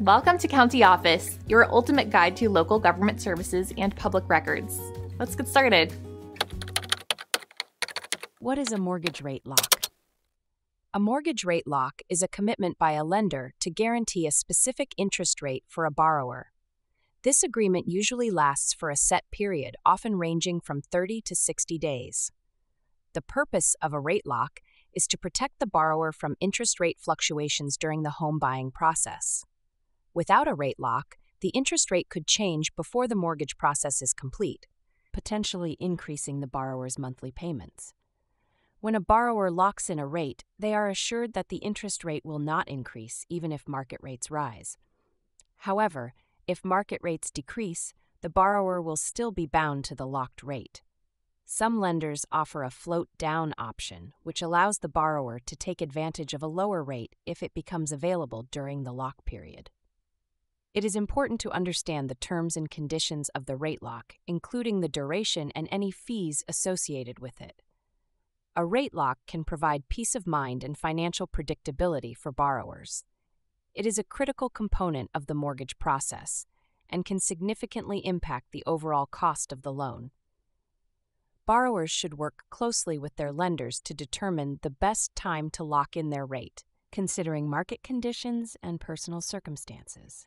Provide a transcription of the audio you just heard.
Welcome to County Office, your ultimate guide to local government services and public records. Let's get started. What is a mortgage rate lock? A mortgage rate lock is a commitment by a lender to guarantee a specific interest rate for a borrower. This agreement usually lasts for a set period, often ranging from 30 to 60 days. The purpose of a rate lock is to protect the borrower from interest rate fluctuations during the home buying process. Without a rate lock, the interest rate could change before the mortgage process is complete, potentially increasing the borrower's monthly payments. When a borrower locks in a rate, they are assured that the interest rate will not increase even if market rates rise. However, if market rates decrease, the borrower will still be bound to the locked rate. Some lenders offer a float down option, which allows the borrower to take advantage of a lower rate if it becomes available during the lock period. It is important to understand the terms and conditions of the rate lock, including the duration and any fees associated with it. A rate lock can provide peace of mind and financial predictability for borrowers. It is a critical component of the mortgage process and can significantly impact the overall cost of the loan. Borrowers should work closely with their lenders to determine the best time to lock in their rate, considering market conditions and personal circumstances.